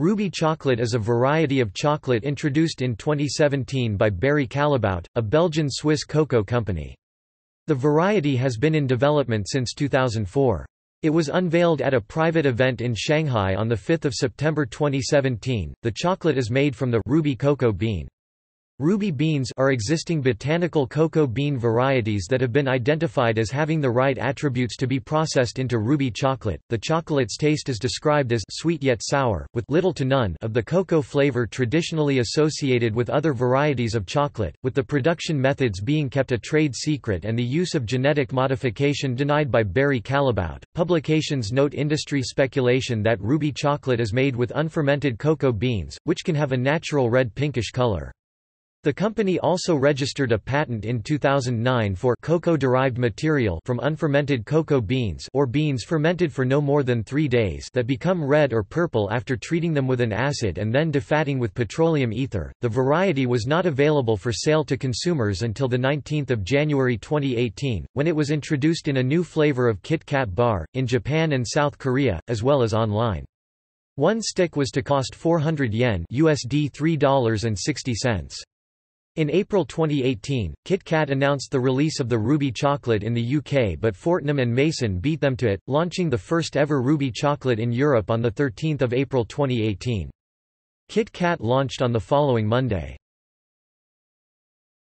Ruby chocolate is a variety of chocolate introduced in 2017 by Barry Callebaut, a Belgian-Swiss cocoa company. The variety has been in development since 2004. It was unveiled at a private event in Shanghai on 5 September 2017. The chocolate is made from the ruby cocoa bean. Ruby beans are existing botanical cocoa bean varieties that have been identified as having the right attributes to be processed into ruby chocolate. The chocolate's taste is described as sweet yet sour, with little to none of the cocoa flavor traditionally associated with other varieties of chocolate, with the production methods being kept a trade secret and the use of genetic modification denied by Barry Callebaut. Publications note industry speculation that ruby chocolate is made with unfermented cocoa beans, which can have a natural red pinkish color. The company also registered a patent in 2009 for cocoa-derived material from unfermented cocoa beans or beans fermented for no more than three days that become red or purple after treating them with an acid and then defatting with petroleum ether. The variety was not available for sale to consumers until 19 January 2018, when it was introduced in a new flavor of Kit Kat bar, in Japan and South Korea, as well as online. One stick was to cost 400 yen USD $3.60. In April 2018, Kit Kat announced the release of the Ruby chocolate in the UK but Fortnum and Mason beat them to it, launching the first ever Ruby chocolate in Europe on 13 April 2018. Kit Kat launched on the following Monday.